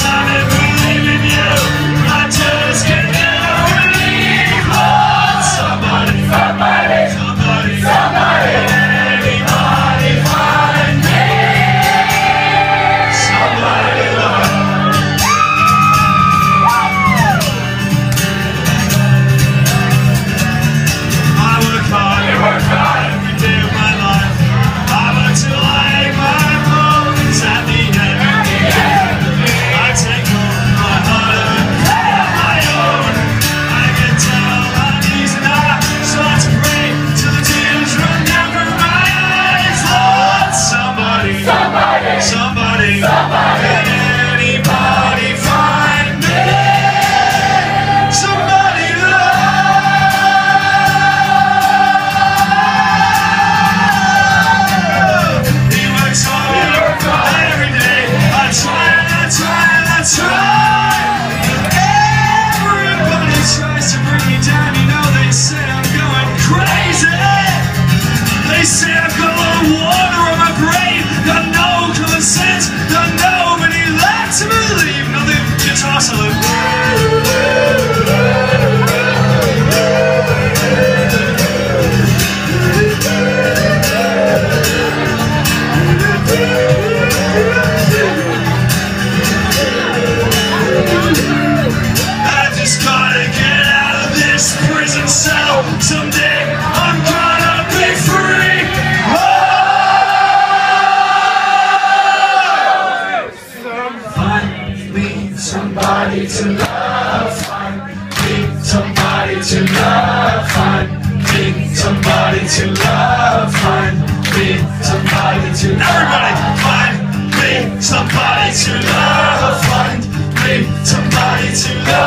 time it to love. I need somebody to love. Find need somebody to love. Find me somebody to everybody find me somebody to love find me somebody to love